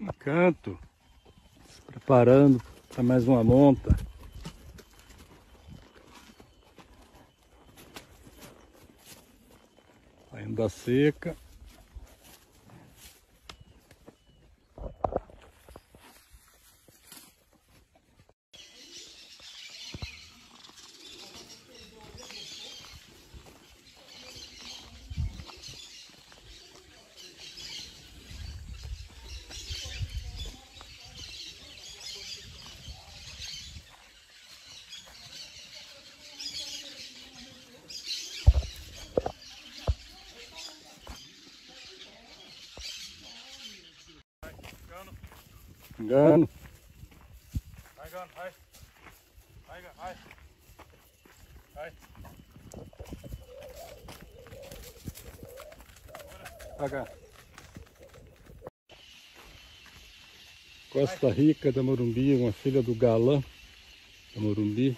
no canto, se preparando para mais uma monta. Saindo da seca. Engano. Vai, Gano, vai. Vai, Gano, vai. Vai. Pra cá. Costa Rica da Morumbi, uma filha do galã da Morumbi,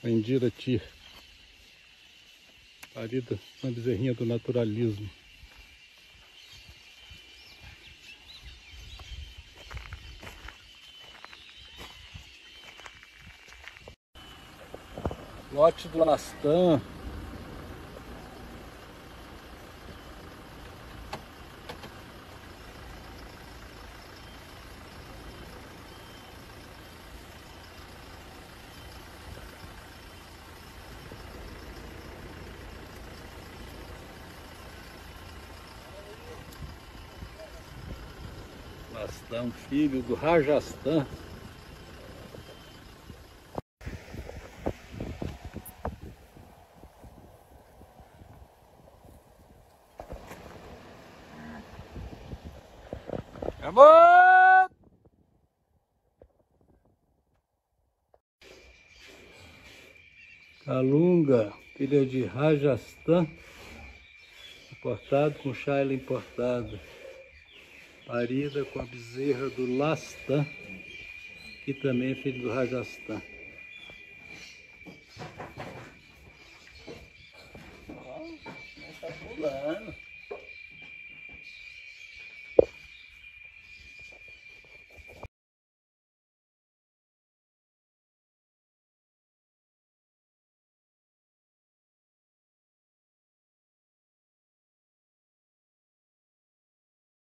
com a Indira Tir. Parida, uma bezerrinha do naturalismo. Lote do Astan. Astan, filho do Rajasthan. Acabou! Calunga, filha de Rajasthan, importado com Shaila importada. Parida com a bezerra do Lastan, que também é filho do Rajasthan. Ó, tá pulando.